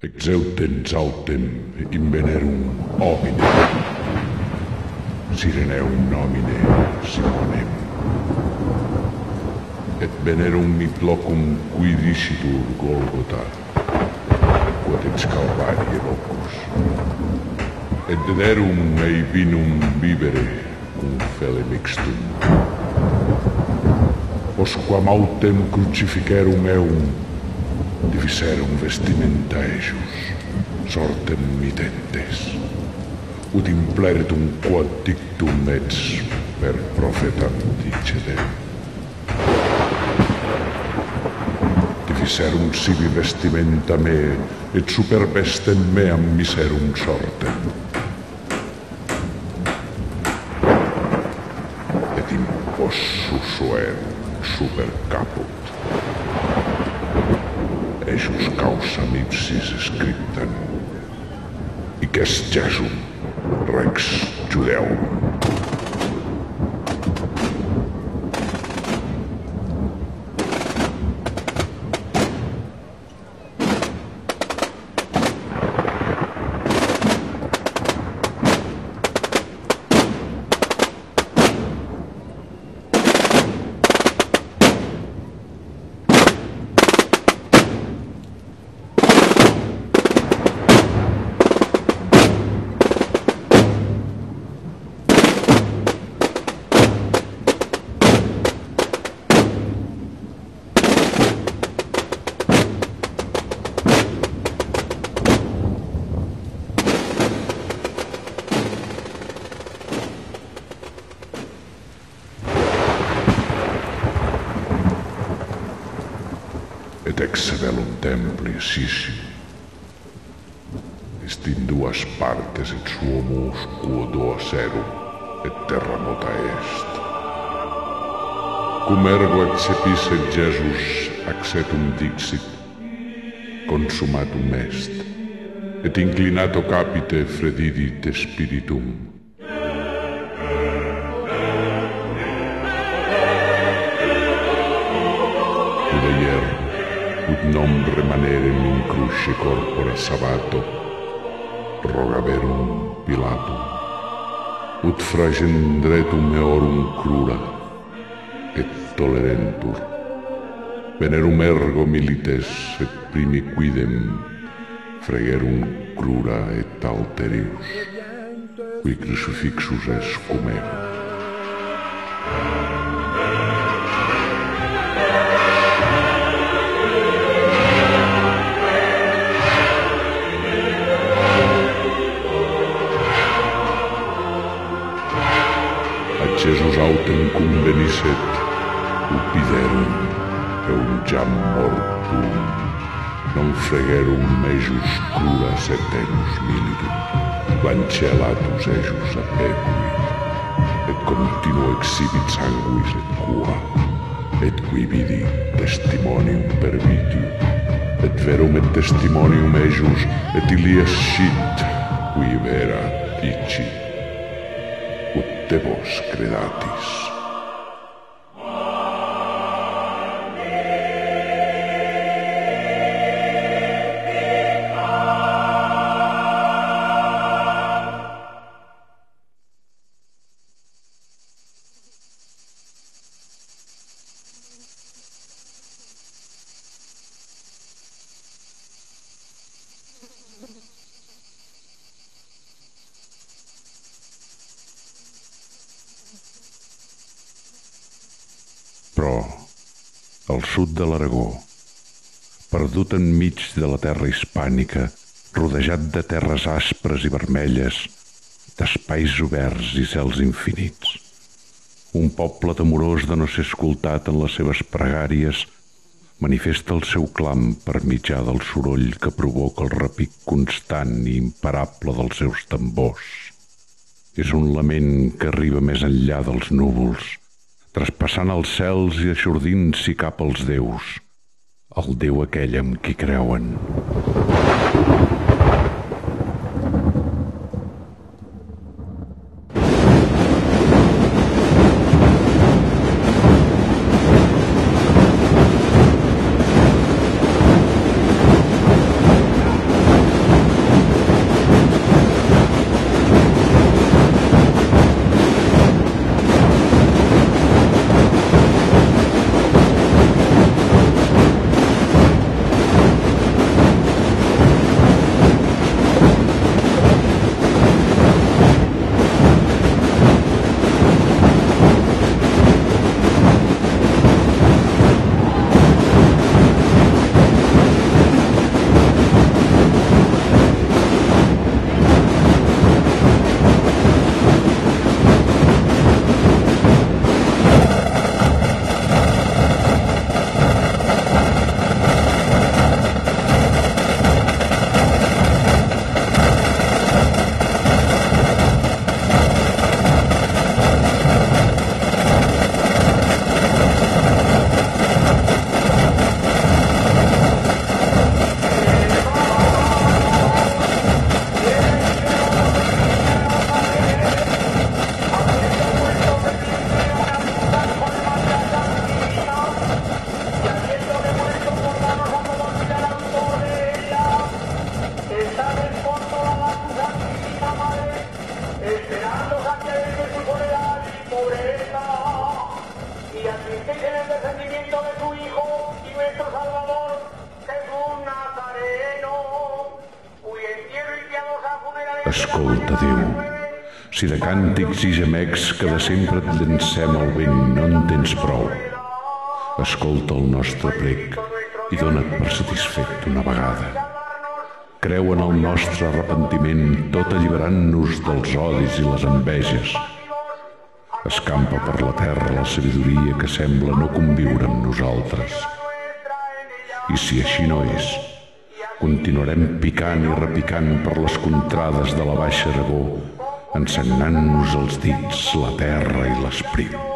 Exeuten sautem in venerum homine. Sireneum nomine Simonem. Et venerum mi locum qui dicitur Golgota, quod ex Calvarie locus. Et venerum ei vinum vivere cum fele mixtum. Osquam autem crucificerum eum, diviserum vestimentaeus sortem mitentes, ut implertum quod dictum et per profetam dicedem. Diviserum sibi vestimenta me, et super vestem meam miserum sortem. Et impossu suem super caput Ejus causam ipsis scriptam, hic est Jesum, rex Judeum. ex velum templi isi. Est in duas partes et suo quo duas erum, et terra nota est. Cum ergo accepis et Jesus accetum dixit, consumatum est, et inclinato capite fredidit spiritum, ut non remanere in cruce corpore sabato, rogaverum Pilatum, ut fragendretum eorum crura, et tolerentur, venerum ergo milites et primi quidem fregerum crura et alterius, qui crucifixus est cum ego. Accesus autem convenisset upiderum eum jam mortum non fregerum mejus cruras etenus militum lancellatus ejus apecuit et continuo exhibit sanguis et qua et qui vidi testimonium per vitium et verum et testimonium ejus et ilias shit qui vera dicit Τεβοσκρετά τη. Al sud de l'Aragó, perdut enmig de la terra hispànica, rodejat de terres aspres i vermelles, d'espais oberts i cels infinits. Un poble temorós de no ser escoltat en les seves pregàries manifesta el seu clam per mitjà del soroll que provoca el repic constant i imparable dels seus tambors. És un lament que arriba més enllà dels núvols, traspassant els cels i aixordint-s'hi cap als déus, el Déu aquell amb qui creuen. el Hijo Salvador, i. Escolta, Déu, si de càntics i gemecs que de sempre et llencem al vent no en tens prou, escolta el nostre plec i dona't per satisfet una vegada. Creu en el nostre arrepentiment, tot alliberant-nos dels odis i les enveges, Escampa per la terra la sabidoria que sembla no conviure amb nosaltres. I si així no és, continuarem picant i repicant per les contrades de la Baixa Aragó, ensenyant-nos els dits, la terra i l'esperit.